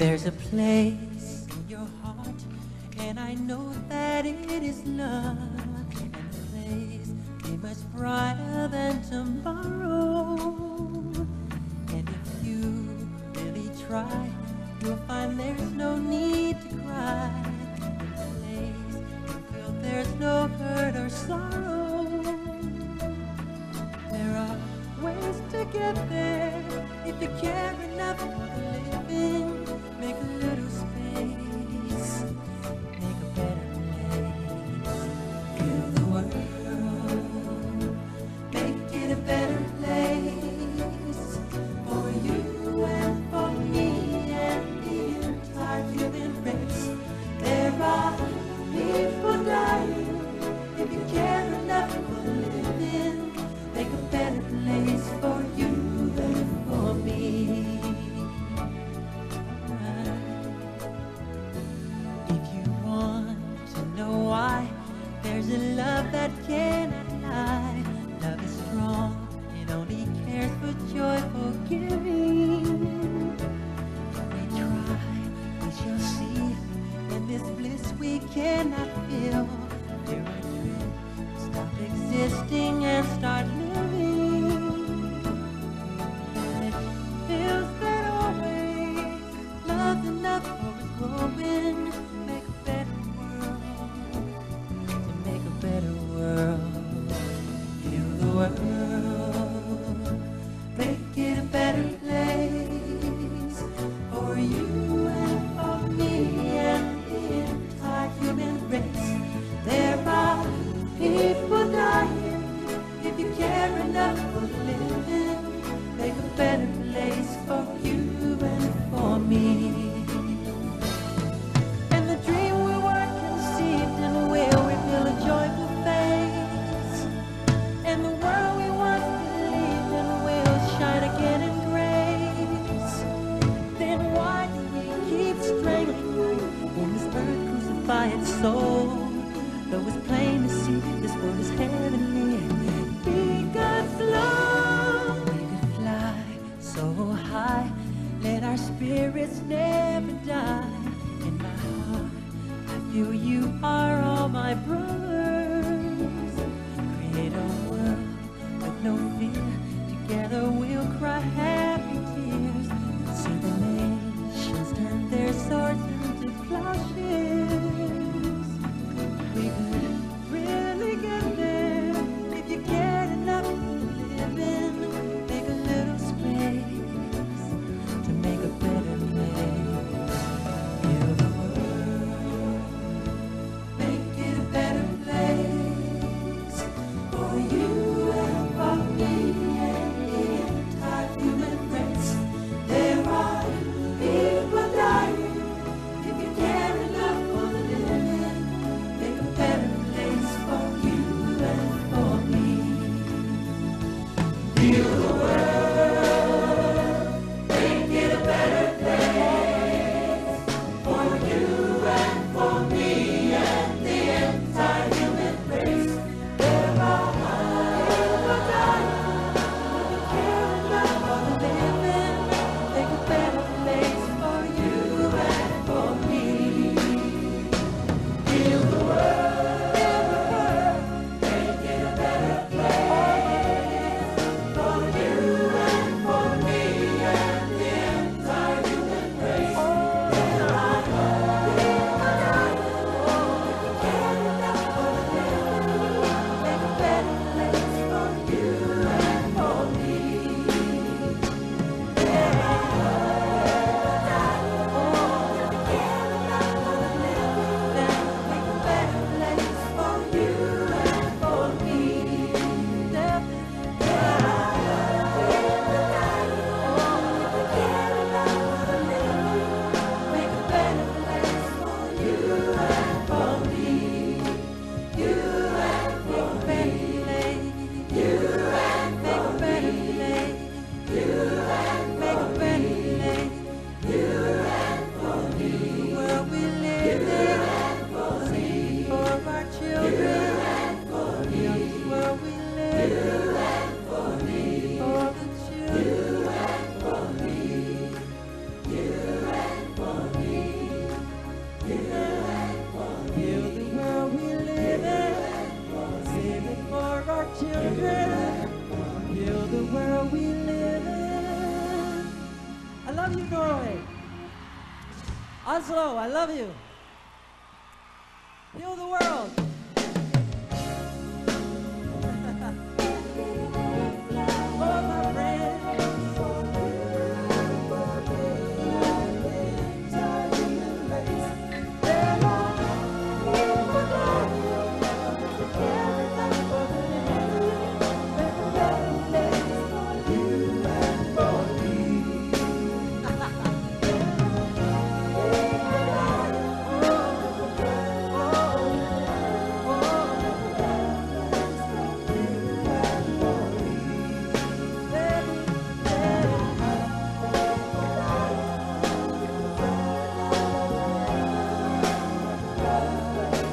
There's a place in your heart, and I know that it is love. And a place much brighter than tomorrow. And if you really try, you'll find there's no need to cry. A place you feel there's no hurt or sorrow. There are ways to get there if you care enough. Oslo, I love you. Heal the world. love.